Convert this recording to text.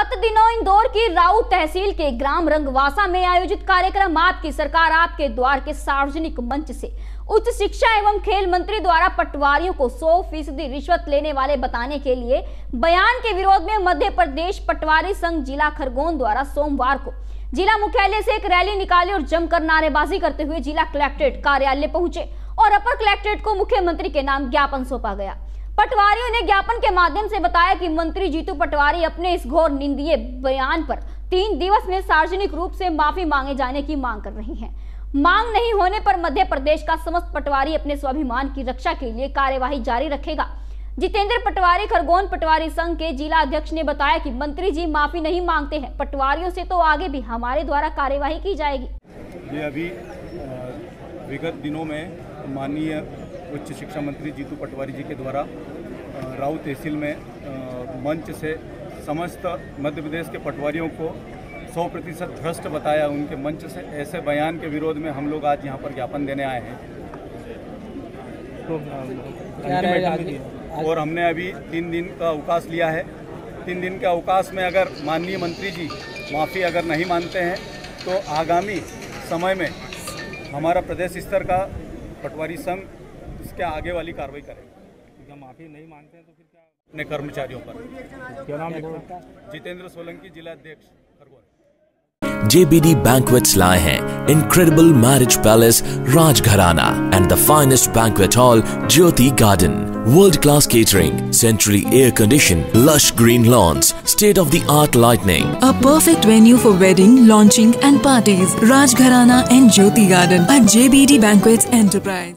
गत दिनों इंदौर की राऊ तहसील के ग्राम रंगवासा में आयोजित कार्यक्रम आपकी सरकार आपके द्वार के सार्वजनिक मंच से। उच्च शिक्षा एवं खेल मंत्री द्वारा पटवारियों को 100 फ़ीसदी रिश्वत लेने वाले बताने के लिए बयान के विरोध में मध्य प्रदेश पटवारी संघ जिला खरगोन द्वारा सोमवार को जिला मुख्यालय से एक रैली निकाली और जमकर नारेबाजी करते हुए जिला कलेक्ट्रेट कार्यालय पहुँचे और अपर कलेक्ट्रेट को मुख्यमंत्री के नाम ज्ञापन सौंपा गया। पटवारियों ने ज्ञापन के माध्यम से बताया कि मंत्री जीतू पटवारी अपने इस घोर निंदीय बयान पर तीन दिवस में सार्वजनिक रूप से माफ़ी मांगे जाने की मांग कर रही हैं। मांग नहीं होने पर मध्य प्रदेश का समस्त पटवारी अपने स्वाभिमान की रक्षा के लिए कार्यवाही जारी रखेगा। जितेंद्र पटवारी, खरगोन पटवारी संघ के जिला अध्यक्ष ने बताया कि मंत्री जी माफ़ी नहीं मांगते हैं। पटवारियों से तो आगे भी हमारे द्वारा कार्यवाही की जाएगी। ये अभी विगत दिनों में माननीय उच्च शिक्षा मंत्री जीतू पटवारी जी के द्वारा राउ तहसील में मंच से समस्त मध्य प्रदेश के पटवारियों को 100 प्रतिशत भ्रष्ट बताया उनके मंच से। ऐसे बयान के विरोध में हम लोग आज यहाँ पर ज्ञापन देने आए हैं। तो और हमने अभी तीन दिन का अवकाश लिया है। तीन दिन के अवकाश में अगर माननीय मंत्री जी माफ़ी अगर नहीं मानते हैं तो आगामी समय में हमारा प्रदेश स्तर का पटवारी संघ इसके आगे वाली कार्रवाई करेगा जब माफ़ी नहीं मानते हैं तो फिर क्या अपने कर्मचारियों पर क्या नाम लिखा जितेंद्र सोलंकी जिला अध्यक्ष खरगोन JBD Banquets lie हैं incredible marriage palace Rajgharana and the finest banquet hall Jyoti Garden. World class catering, centrally air conditioned, lush green lawns, state of the art lighting. A perfect venue for wedding, launching and parties. Rajgharana and Jyoti Garden at JBD Banquets Enterprise.